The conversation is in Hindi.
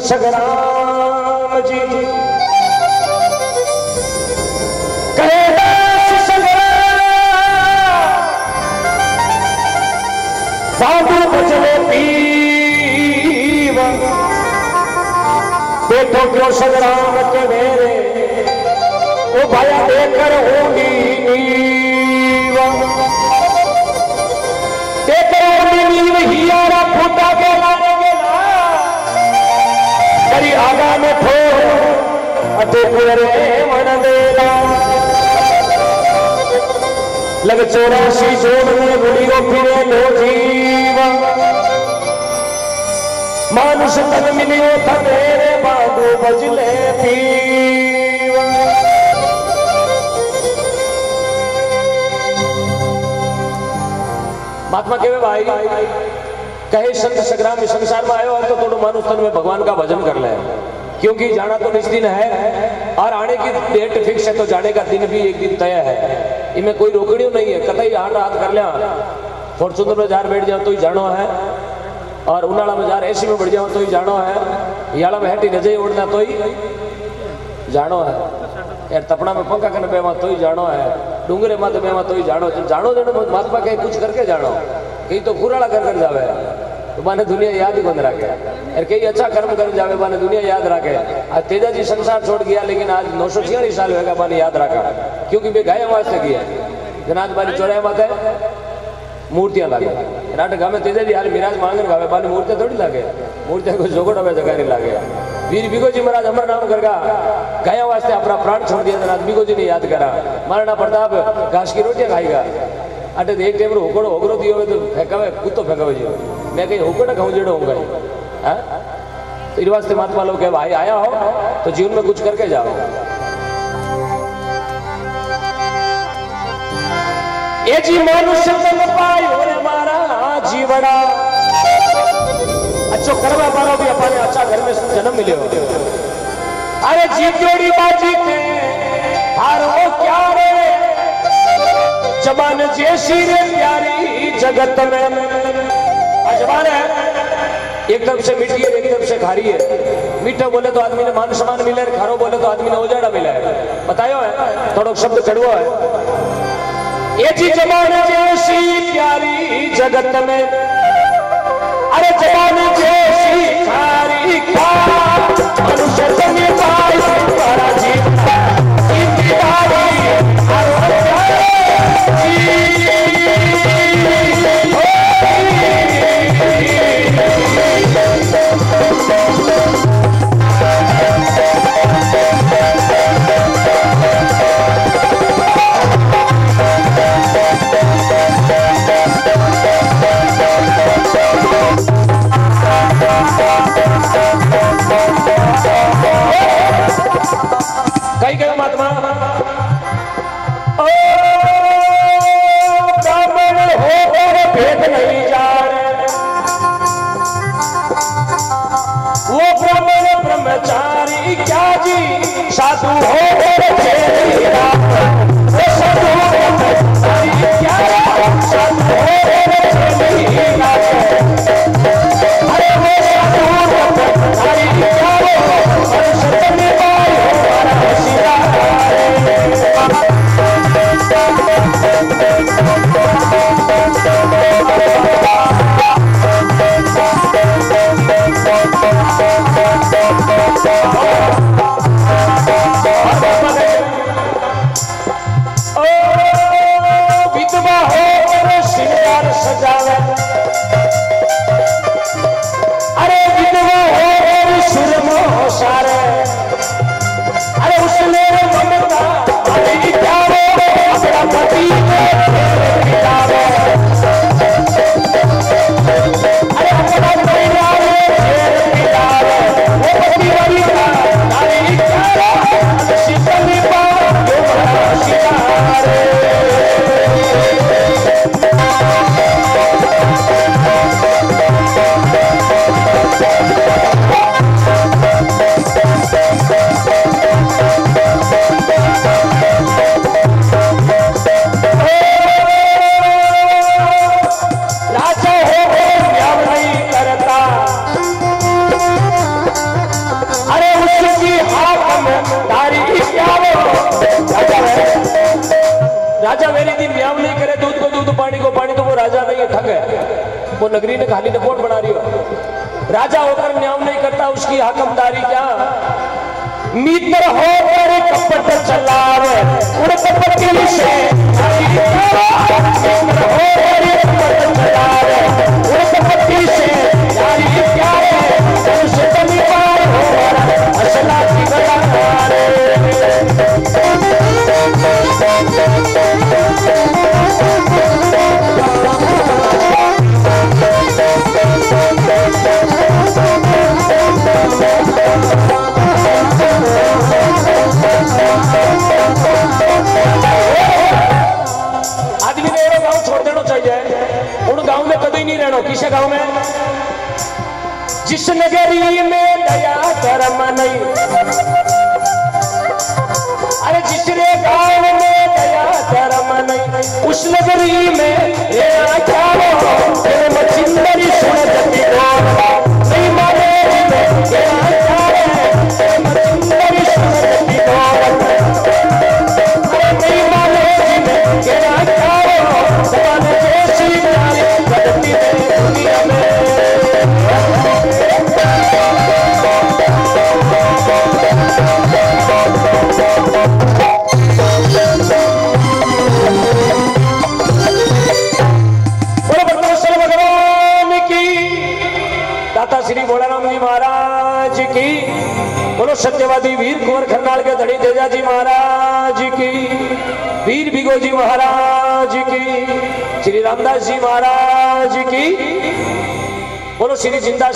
संत जी। कहे बचने पीव। बेटो क्यों सगराम के मेरे ओ भाया देकर होगी नीव। देकर होगी नीव हियारा फूटा के ना आगा में ठो अटे मेरे मन देना लग चौरासी जोड़ में गुड़ियों फिरे लो जीव। मानुष तन मिलियो था मेरे बाबू बजले पीव। महात्मा केवे भाई कहे संत संग्राम में संसार में आयो है तो थोड़ा मानुष तन में भगवान का भजन कर ले। क्योंकि जाना तो निश्चित है, और आने की डेट फिक्स है तो जाने का दिन भी एक दिन तय है। इनमें कोई रोकड़ी नहीं है, कतई हाथ रात कर लिया फॉर्चुनर में जार बैठ जाओ तो ही जानो है। और उनाड़ा में जार एसी में बढ़ जाओ तो ही जानो है। याला में हेटी नज़र उड़ना तो ही जानो है। यार तपड़ा में पंखा करने बेमा तो ही जानो है। डूंगरे माते बेमा तो ही जानो। जानो जानो महात्मा कहीं, कुछ करके जानो। कहीं तो कुराड़ा कर कर जावे। तो माने दुनिया याद ही बंद रखे। यार कई अच्छा कर्म कर जावे माने दुनिया याद रखे। आज तेजा जी संसार छोड़ गया, लेकिन आज नौ सौ छियालीस साल होगा माने याद रखा। क्योंकि वे गाय वास्ते किया जनाज चौराहे माते, मूर्तियाँ लागे। नाटक गामे तेजे जी हाल मिराज मांगन गावे, बानी मूर्तियाँ थोड़ी लागे। मूर्तियाँ को जोगड़ जगह नहीं लागे। वीर बिगो जी महाराज अमर नाम करगा। गाया वास्ते अपना प्राण छोड़ दिया जनाज बिगो जी ने याद करा। महाराणा प्रताप घास की रोटियाँ खाएगा। अटे एक टाइम हुकड़ो होगरो दियो तो फेंकावे, कुत्तो फेंकावे जी मैं कहीं हुकड़ खाऊं जेड़ो होऊँगा हाँ? तो इस वास्ते महात्मा लोग कहे, भाई, आया हो तो जीवन में कुछ करके जाओ। ये जी मनुष्य तन पायो रे मारा जीवड़ा। अच्छो, करवा पारो भी अपने अच्छा घर में जन्म मिले हो। अरे जीतोड़ी बाजी के हारो क्या रे जबान जैसी रे प्यारी जगत में। अजबान है, एक तरफ़ से मीठी है, एक तरफ़ से खारी है। मीठा बोले तो आदमी ने मान सम्मान मिले, खारो बोले तो आदमी ने उजाड़ा मिला। है बतायो है थोड़ा शब्द कड़वा है। ये जी जबान जैसी प्यारी जगत में। अरे जबान जैसी खारी का ब्राह्मण हो भेद नहीं जाने ब्रह्मचारी क्या साधु हो सजावे वो नगरी ने खाली रिपोर्ट बना रही हो। राजा होकर न्याम नहीं करता, उसकी हकमदारी क्या? मित्र चलावे उड़ से गाँव छोड़ देना चाहिए। उन गाँव में कभी नहीं रहना, किसे गाँव में? जिस नगरी में दया करम नहीं। अरे जिसने गाँव में दया करम नहीं, उस नगरी में बोलो सत्यवादी वीर कुंवर खन्नाल के धड़ी तेजा जी महाराज की। वीर भिगो जी महाराज की। श्री रामदास जी महाराज की। बोलो श्री ज़िंदा